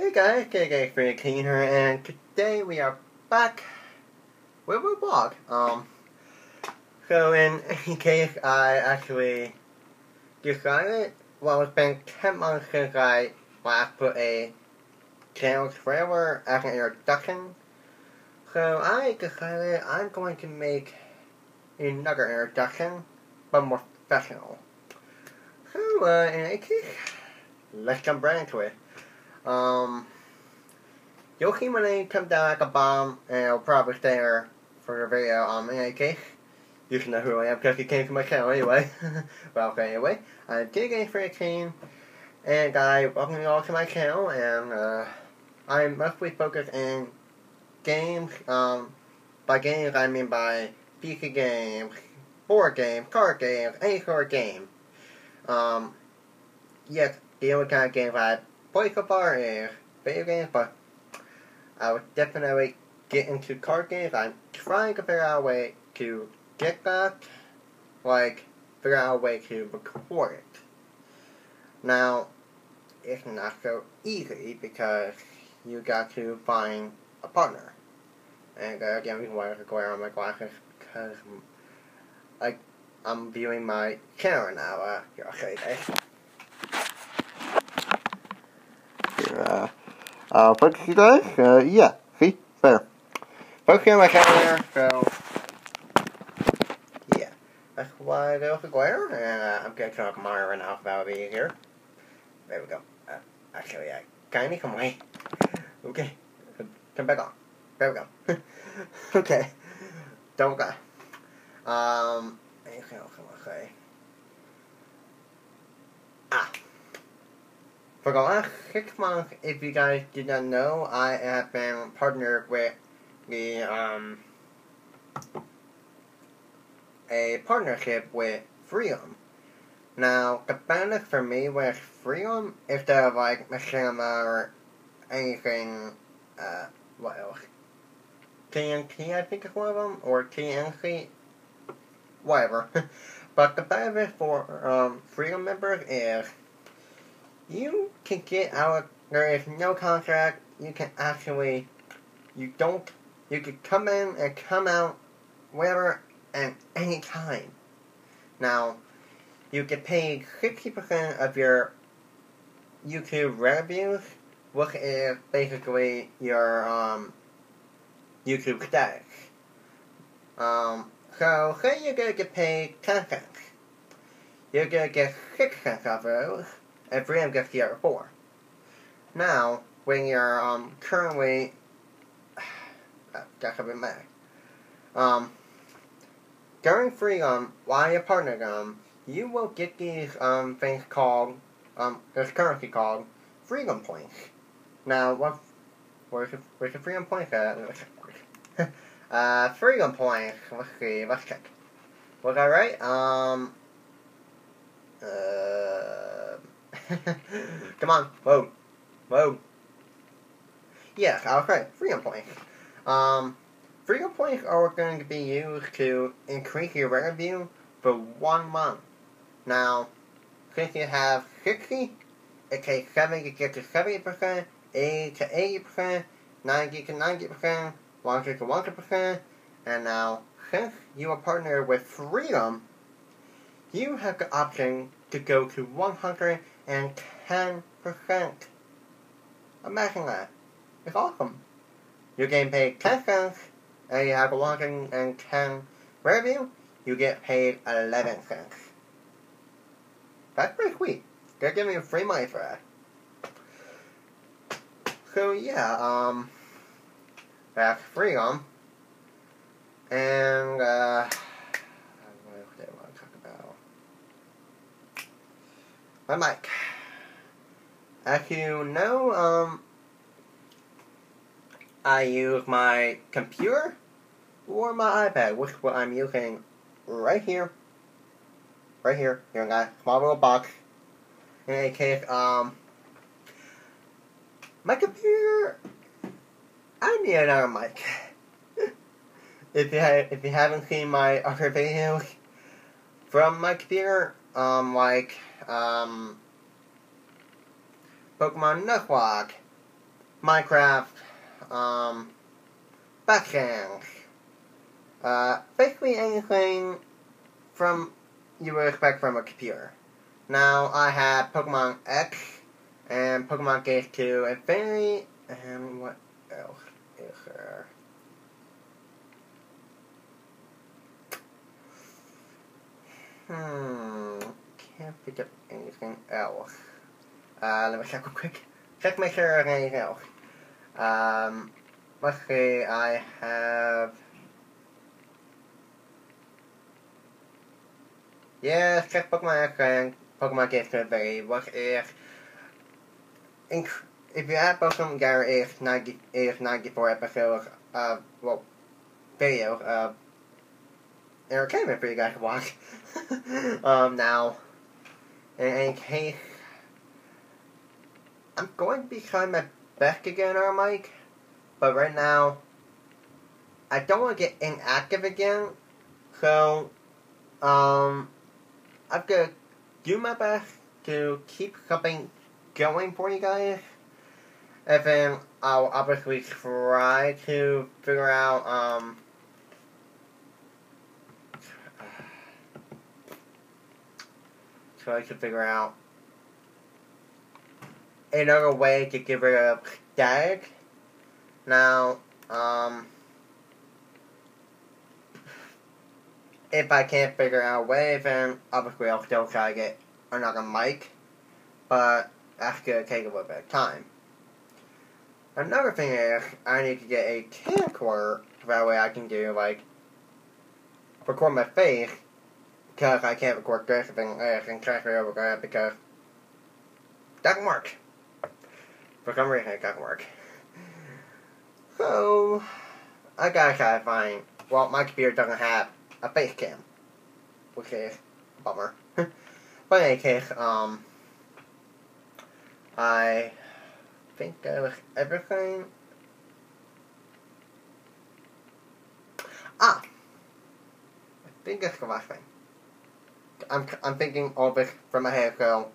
Hey guys, KK Frank here, and today we are back with a vlog. Um, so in case I actually decided, well, it's been 10 months since I last put a channel trailer as an introduction. So I decided I'm going to make another introduction, but more professional. So, uh, in any case, let's jump right into it. Um, you'll see my come down like a bomb, and I'll probably stay there for the video. Um, in any case, you should know who I am because you came to my channel anyway. well, okay, anyway, I'm DGame13, and I welcome you all to my channel, and uh, I'm mostly focused in games. Um, by games, I mean by PC games, board games, card games, any sort of game. Um, yes, the only kind of games I so far is video games, but I would definitely get into card games. I'm trying to figure out a way to get that, like, figure out a way to record it. Now, it's not so easy because you got to find a partner. And uh, again, reason why I require on my glasses because I, I'm viewing my camera now. Uh, here, I'll show you guys. Here, uh, uh, focus you guys. Uh, yeah, see, there. Focus on my camera there. So, yeah, that's why there's a glare. And uh, I'm gonna turn off my right now. That'll be easier. There we go. Uh, actually, I kinda come away. Okay, turn back on. There we go. okay, don't go. Um, anything else I want to say? For the last six months, if you guys did not know, I have been partnered with the, um, a partnership with Freedom. Now, the benefit for me with Freedom, instead of like Machinima or anything, uh, what else? TNT, I think is one of them, or TNC, whatever. but the benefit for um, Freedom members is you can get out. There is no contract. You can actually, you don't. You can come in and come out, wherever and any time. Now, you get paid sixty percent of your YouTube revenues, which is basically your um, YouTube status. Um, so say you're gonna get paid ten cents. You're gonna get six cents of those, and Freedom gets the other four. Now, when you're um currently that's a bit mad. Um during Freedom, while you're partnered um, you will get these um things called um there's currency called Freedom Points. Now what where's the where's the Freedom Points at? uh Freedom Points. Let's see, let's check. Was I right? Um uh, come on, whoa, whoa. Yes, okay. Freedom points. Um, freedom points are going to be used to increase your revenue for one month. Now, since you have 60, it takes 70 to get to 70%, 80 to 80%, 90 to 90%, 100 to 100%, and now, since you are partnered with Freedom, you have the option to go to 110%. Imagine that. It's awesome. You're getting paid 10 cents, and you have a 110 revenue, you get paid 11 cents. That's pretty sweet. They're giving you free money for that. So yeah, um, that's freedom. And, uh, what did I want to talk about? My mic. As you know, um, I use my computer or my iPad, which what I'm using right here. Right here. Here, got a small little box. In any case, um, my computer, I need another mic. if you ha- if you haven't seen my other videos from my computer, um, like um, Pokemon Nuzlocke, Minecraft, um, backgrounds. Uh, basically anything from you would expect from a computer. Now I have Pokemon X and Pokemon Gates to Infinity and what else is there? Hmm, can't pick up anything else. Uh, let me check real quick. Check make sure there's anything else. Um, let's see, I have... Yes, check Pokemon X and Pokemon Gates to Infinity. What if... Inc- if you add Pokemon Together is 90 is 94 episodes of well videos of entertainment for you guys to watch. um now in any case I'm going to be trying my best to get our mic, but right now I don't want to get inactive again. So um I'm gonna do my best to keep something going for you guys. And then I'll obviously try to figure out, um, try to figure out another way to get rid of static. Now, um, if I can't figure out a way, then obviously I'll still try to get another mic, but that's gonna take a little bit of time. Another thing is, I need to get a camcorder, that way I can do, like, record my face, because I can't record this thing, I can transfer over that because doesn't work. For some reason it doesn't work. So, I gotta try to find, well, my computer doesn't have a face cam, which is a bummer. but in any case, um, I think that was everything. Ah! I think that's the last thing. I'm, I'm thinking all this from my head, so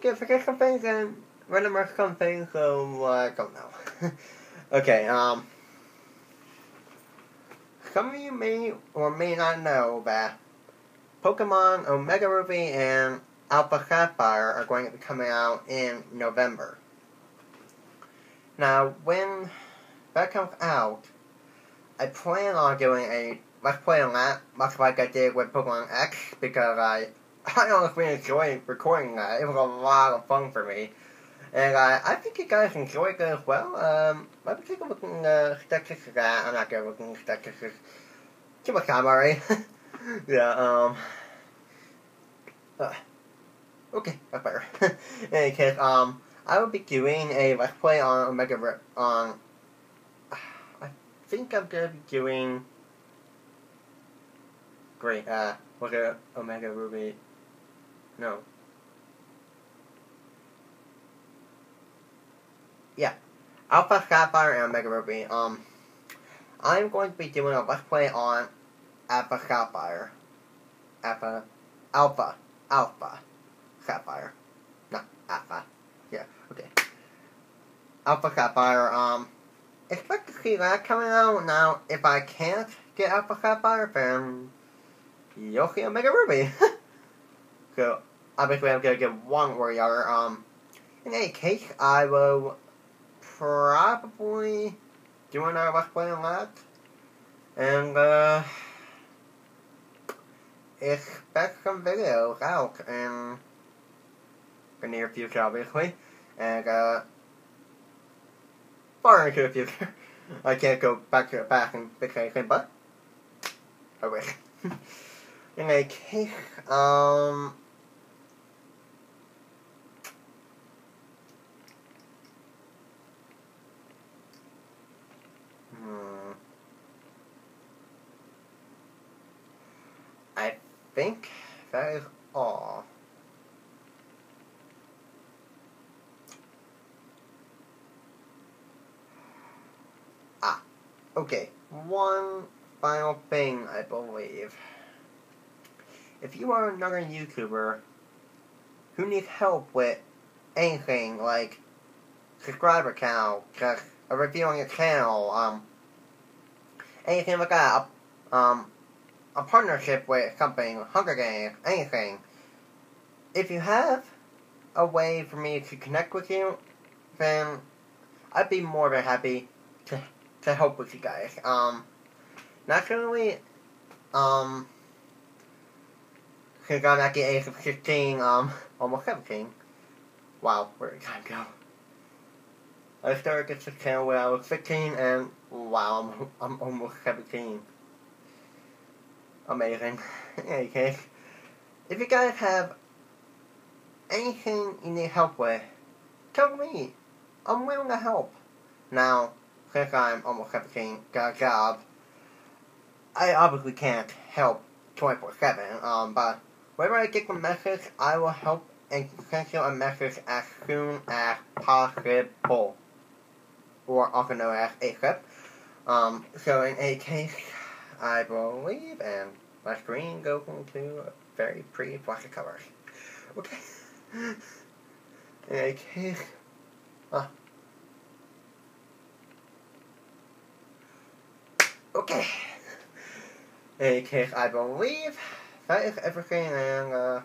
gonna forget some things and remember some things, so I don't know. okay, um, some of you may or may not know that Pokemon Omega Ruby and Alpha Sapphire are going to be coming out in November. Now, when that comes out, I plan on doing a let's play on that, much like I did with Pokemon X, because I I honestly enjoyed recording that. It was a lot of fun for me. And I, I think you guys enjoyed it as well. Um, let me take a look at the statistics of that. I'm not going to look at the statistics. Too much time already. yeah, um... Uh, okay, that's better. In any case, um, I will be doing a Let's Play on Omega on... I think I'm going to be doing... Great, uh, was it Omega Ruby? No. Yeah. Alpha Sapphire and Omega Ruby. Um, I'm going to be doing a Let's Play on Alpha Sapphire. Alpha. Alpha. Alpha. Sapphire. Not Alpha. Yeah, okay. Alpha Sapphire, um, expect to see that coming out. Now, if I can't get Alpha Sapphire, then you'll Omega Ruby. so, obviously I'm gonna get one or the other. Um, in any case, I will probably do another Let's Play on that. And, uh, expect some videos out in the near future, obviously. And, uh, far into the future. I can't go back to the back and fix anything, but I wish. in any case, um, hmm, I think that is all. Ah, okay. One final thing, I believe. If you are another YouTuber who needs help with anything like subscriber count, just a review on your channel, um, anything like that, a, um, a partnership with something, Hunger Games, anything. If you have a way for me to connect with you, then I'd be more than happy to to help with you guys. Um, naturally, um, I'm at the age of 16, um, almost 17. Wow, where did time go? I started this channel when I was 15, and wow, I'm, I'm almost 17. Amazing. In any case, if you guys have anything you need help with, tell me. I'm willing to help. Now, since I'm almost 17, got a job, I obviously can't help 24-7, um, but whenever I get a message, I will help and send you a message as soon as possible. Or also known as ASAP. Um, so in any case, I believe, and my screen goes into a very pretty flashy color. Okay. In any case, uh, okay. In any case, I believe that is everything and, uh,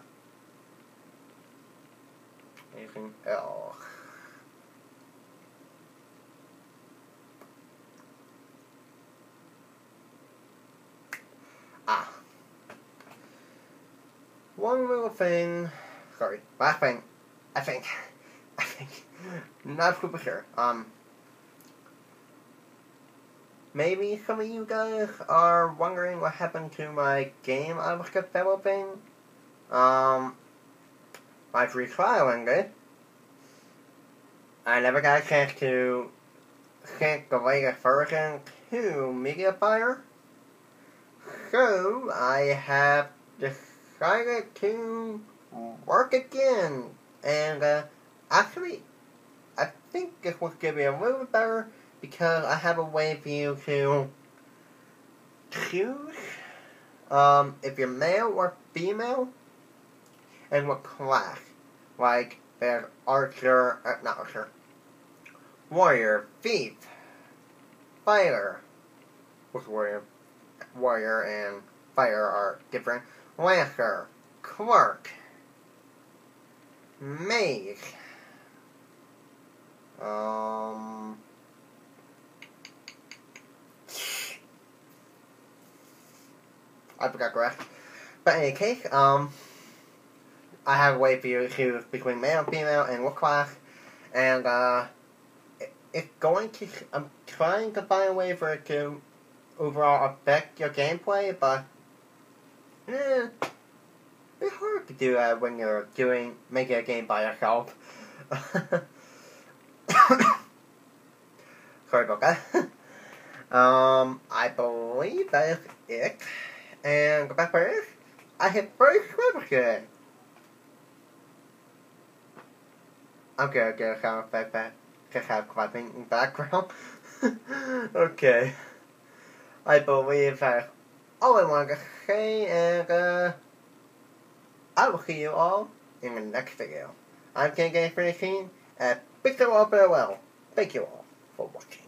anything else. Ah. One little thing, sorry, last thing, I think, I think, not super sure, um, maybe some of you guys are wondering what happened to my game I was developing, um, my free trial ended. I never got a chance to sync the latest version to MediaFire. So, I have decided to work again. And, uh, actually, I think this was going to be a little bit better because I have a way for you to choose um, if you're male or female and what class. Like, there's archer, uh, not archer, warrior, thief, fighter, which warrior, warrior and fire are different, lancer, clerk, mage, um, I forgot rest. But in any case, um, I have a way for you to between male and female and what class, and uh, it, it's going to. I'm trying to find a way for it to overall affect your gameplay, but eh, it's hard to do that when you're doing making a game by yourself. Sorry about that. um, I believe that is it. And go back first. I hit first subscribe I'm gonna get a sound effect back to have clapping in background. okay. I believe that's all I want to say, and uh, I will see you all in the next video. I'm King Game 13, and Pixel Farewell. Thank you all for watching.